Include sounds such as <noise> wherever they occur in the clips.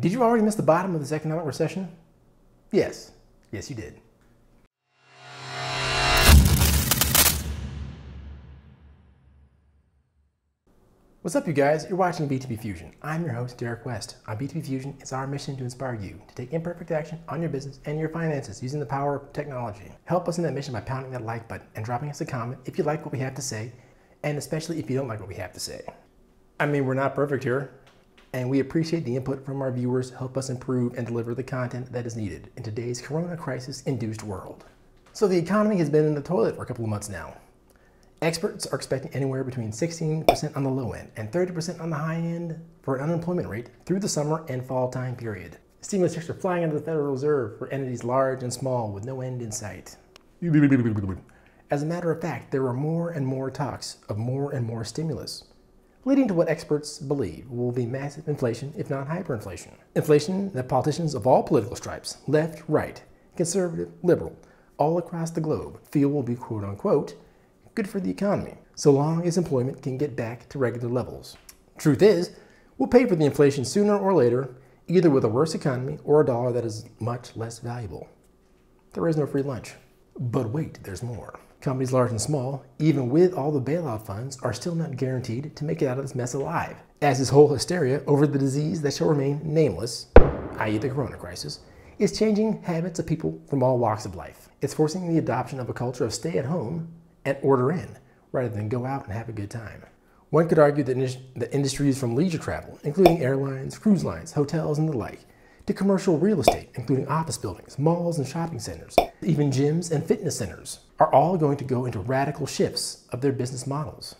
Did you already miss the bottom of this economic recession? Yes. Yes, you did. What's up, you guys? You're watching BTP Fusion. I'm your host, Derek West. On BTP Fusion, it's our mission to inspire you to take imperfect action on your business and your finances using the power of technology. Help us in that mission by pounding that like button and dropping us a comment if you like what we have to say, and especially if you don't like what we have to say. I mean, we're not perfect here, and we appreciate the input from our viewers to help us improve and deliver the content that is needed in today's corona crisis induced world. So, the economy has been in the toilet for a couple of months now. Experts are expecting anywhere between 16% on the low end and 30% on the high end for an unemployment rate through the summer and fall time period. Stimulus checks are flying into the Federal Reserve for entities large and small with no end in sight. As a matter of fact, there are more and more talks of more and more stimulus, leading to what experts believe will be massive inflation, if not hyperinflation. Inflation that politicians of all political stripes, left, right, conservative, liberal, all across the globe, feel will be quote unquote good for the economy, so long as employment can get back to regular levels. Truth is, we'll pay for the inflation sooner or later, either with a worse economy or a dollar that is much less valuable. There is no free lunch. But wait, there's more. Companies large and small, even with all the bailout funds, are still not guaranteed to make it out of this mess alive, as this whole hysteria over the disease that shall remain nameless, i.e., the corona crisis, is changing habits of people from all walks of life. It's forcing the adoption of a culture of stay at home and order in rather than go out and have a good time. One could argue that the industries from leisure travel, including airlines, cruise lines, hotels, and the like, to commercial real estate, including office buildings, malls, and shopping centers, even gyms and fitness centers, are all going to go into radical shifts of their business models.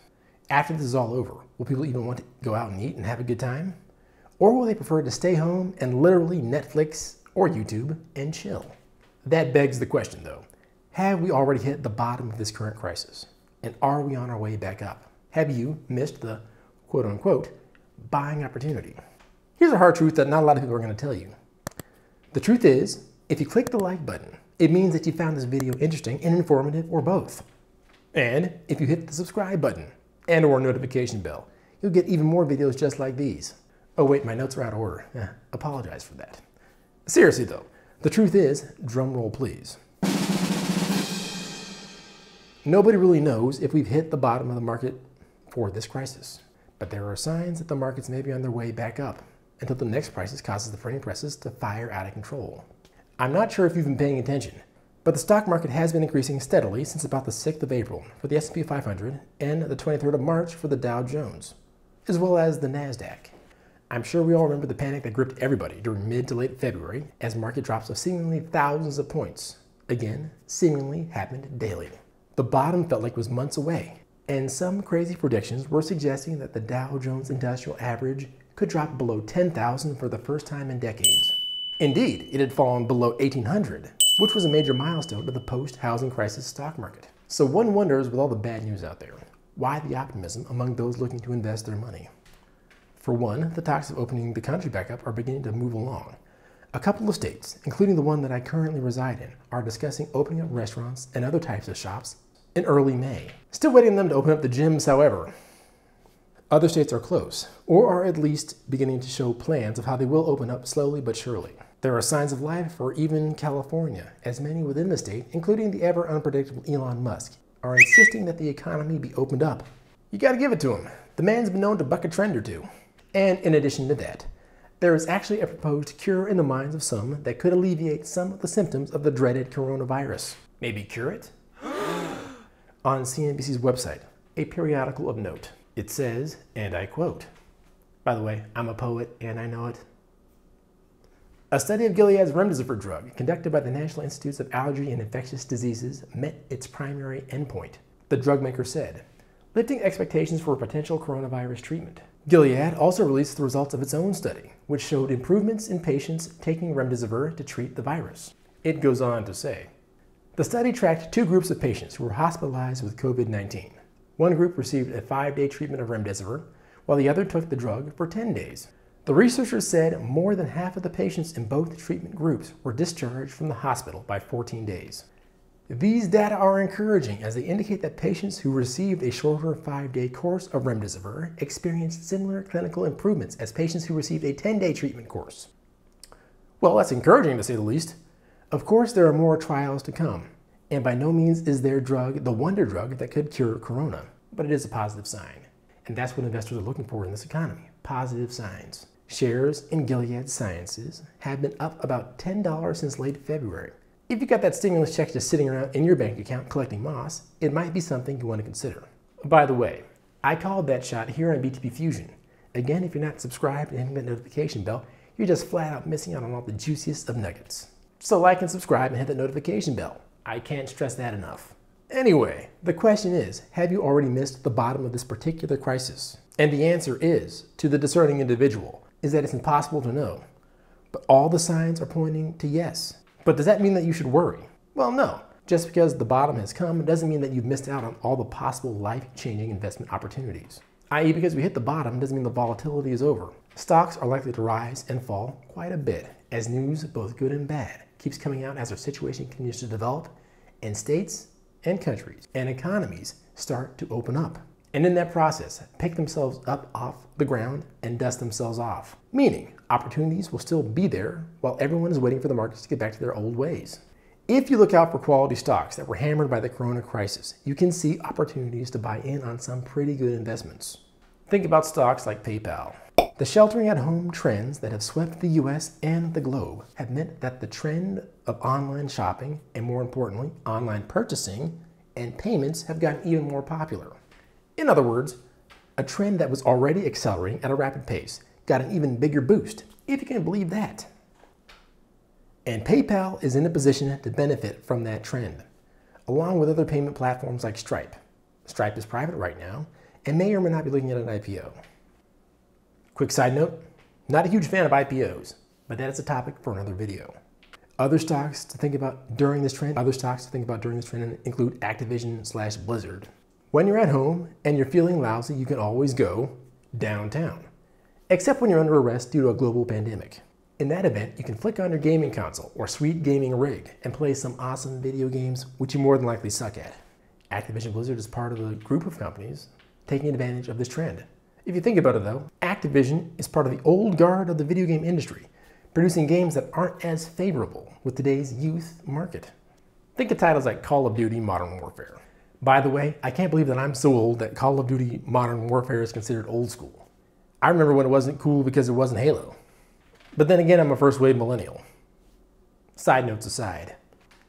After this is all over, will people even want to go out and eat and have a good time? Or will they prefer to stay home and literally Netflix or YouTube and chill? That begs the question, though have we already hit the bottom of this current crisis? And are we on our way back up? Have you missed the quote unquote buying opportunity? Here's a hard truth that not a lot of people are going to tell you. The truth is, if you click the like button, it means that you found this video interesting and informative or both. And if you hit the subscribe button and or notification bell, you'll get even more videos just like these. Oh wait, my notes are out of order. Eh, apologize for that. Seriously though, the truth is, drum roll please. Nobody really knows if we've hit the bottom of the market for this crisis, but there are signs that the markets may be on their way back up until the next crisis causes the printing presses to fire out of control. I'm not sure if you've been paying attention, but the stock market has been increasing steadily since about the 6th of April for the S&P 500 and the 23rd of March for the Dow Jones, as well as the Nasdaq. I'm sure we all remember the panic that gripped everybody during mid to late February as market drops of seemingly thousands of points, again, seemingly happened daily. The bottom felt like it was months away, and some crazy predictions were suggesting that the Dow Jones Industrial Average could drop below 10,000 for the first time in decades. Indeed, it had fallen below 1,800, which was a major milestone to the post-housing crisis stock market. So one wonders, with all the bad news out there, why the optimism among those looking to invest their money? For one, the talks of opening the country back up are beginning to move along. A couple of states, including the one that I currently reside in, are discussing opening up restaurants and other types of shops in early May. Still waiting on them to open up the gyms, however. Other states are close, or are at least beginning to show plans of how they will open up slowly but surely. There are signs of life for even California, as many within the state, including the ever unpredictable Elon Musk, are insisting that the economy be opened up. You gotta give it to him. The man's been known to buck a trend or two. And in addition to that, there is actually a proposed cure in the minds of some that could alleviate some of the symptoms of the dreaded coronavirus. Maybe cure it? <gasps> on CNBC's website, a periodical of note. It says, and I quote, by the way, I'm a poet and I know it. A study of Gilead's remdesivir drug, conducted by the National Institutes of Allergy and Infectious Diseases, met its primary endpoint. The drug maker said, lifting expectations for a potential coronavirus treatment. Gilead also released the results of its own study, which showed improvements in patients taking remdesivir to treat the virus. It goes on to say, the study tracked two groups of patients who were hospitalized with COVID 19. One group received a five day treatment of remdesivir, while the other took the drug for 10 days. The researchers said more than half of the patients in both treatment groups were discharged from the hospital by 14 days. These data are encouraging as they indicate that patients who received a shorter five day course of remdesivir experienced similar clinical improvements as patients who received a 10 day treatment course. Well, that's encouraging to say the least. Of course, there are more trials to come, and by no means is their drug the wonder drug that could cure corona, but it is a positive sign. And that's what investors are looking for in this economy positive signs. Shares in Gilead Sciences have been up about $10 since late February. If you've got that stimulus check just sitting around in your bank account collecting moss, it might be something you want to consider. By the way, I called that shot here on BTP Fusion. Again, if you're not subscribed and hitting that notification bell, you're just flat out missing out on all the juiciest of nuggets. So like and subscribe and hit that notification bell. I can't stress that enough. Anyway, the question is, have you already missed the bottom of this particular crisis? And the answer is, to the discerning individual, is that it's impossible to know. But all the signs are pointing to yes. But does that mean that you should worry? Well, no. Just because the bottom has come doesn't mean that you've missed out on all the possible life-changing investment opportunities. I.e., because we hit the bottom doesn't mean the volatility is over. Stocks are likely to rise and fall quite a bit as news, both good and bad, keeps coming out as our situation continues to develop and states and countries and economies start to open up. And in that process, pick themselves up off the ground and dust themselves off. Meaning, opportunities will still be there while everyone is waiting for the markets to get back to their old ways. If you look out for quality stocks that were hammered by the corona crisis, you can see opportunities to buy in on some pretty good investments. Think about stocks like PayPal. The sheltering at home trends that have swept the US and the globe have meant that the trend of online shopping, and more importantly, online purchasing and payments have gotten even more popular. In other words, a trend that was already accelerating at a rapid pace got an even bigger boost, if you can believe that. And PayPal is in a position to benefit from that trend, along with other payment platforms like Stripe. Stripe is private right now and may or may not be looking at an IPO. Quick side note, not a huge fan of IPOs, but that is a topic for another video. Other stocks to think about during this trend, other stocks to think about during this trend include Activision slash Blizzard. When you're at home and you're feeling lousy, you can always go downtown. Except when you're under arrest due to a global pandemic. In that event, you can flick on your gaming console or sweet gaming rig and play some awesome video games, which you more than likely suck at. Activision Blizzard is part of the group of companies taking advantage of this trend. If you think about it though, Activision is part of the old guard of the video game industry, producing games that aren't as favorable with today's youth market. Think of titles like Call of Duty Modern Warfare. By the way, I can't believe that I'm so old that Call of Duty Modern Warfare is considered old school. I remember when it wasn't cool because it wasn't Halo. But then again, I'm a first wave millennial. Side notes aside,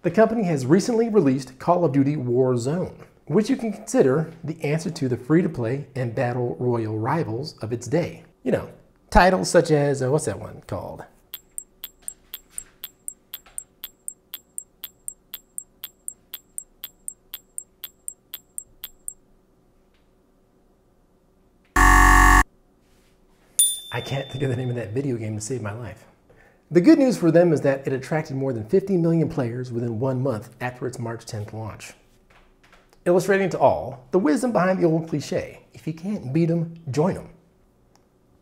the company has recently released Call of Duty Warzone which you can consider the answer to the free-to-play and battle royale rivals of its day. You know, titles such as, uh, what's that one called? I can't think of the name of that video game to save my life. The good news for them is that it attracted more than 50 million players within one month after its March 10th launch illustrating to all the wisdom behind the old cliche if you can't beat them, join them.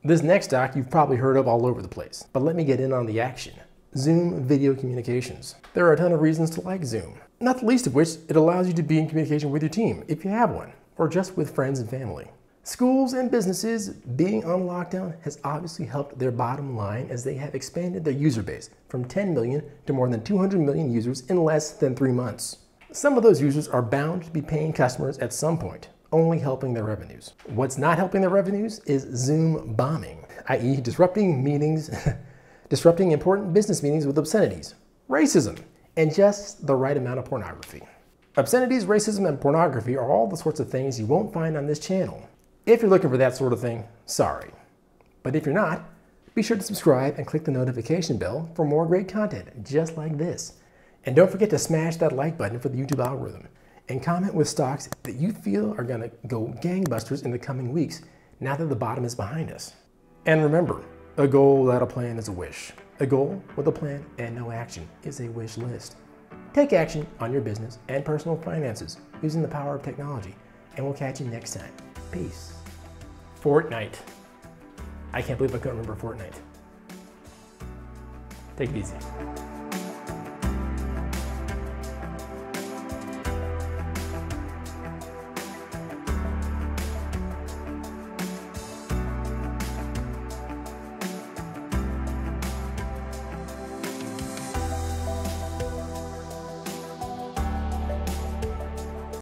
This next doc you've probably heard of all over the place, but let me get in on the action. Zoom Video Communications. There are a ton of reasons to like Zoom, not the least of which it allows you to be in communication with your team, if you have one, or just with friends and family. Schools and businesses being on lockdown has obviously helped their bottom line as they have expanded their user base from 10 million to more than 200 million users in less than three months. Some of those users are bound to be paying customers at some point, only helping their revenues. What's not helping their revenues is Zoom bombing, i.e. disrupting meetings, <laughs> disrupting important business meetings with obscenities, racism, and just the right amount of pornography. Obscenities, racism, and pornography are all the sorts of things you won't find on this channel. If you're looking for that sort of thing, sorry. But if you're not, be sure to subscribe and click the notification bell for more great content just like this. And don't forget to smash that like button for the YouTube algorithm and comment with stocks that you feel are going to go gangbusters in the coming weeks now that the bottom is behind us. And remember, a goal without a plan is a wish. A goal with a plan and no action is a wish list. Take action on your business and personal finances using the power of technology, and we'll catch you next time. Peace. Fortnite. I can't believe I couldn't remember Fortnite. Take it easy.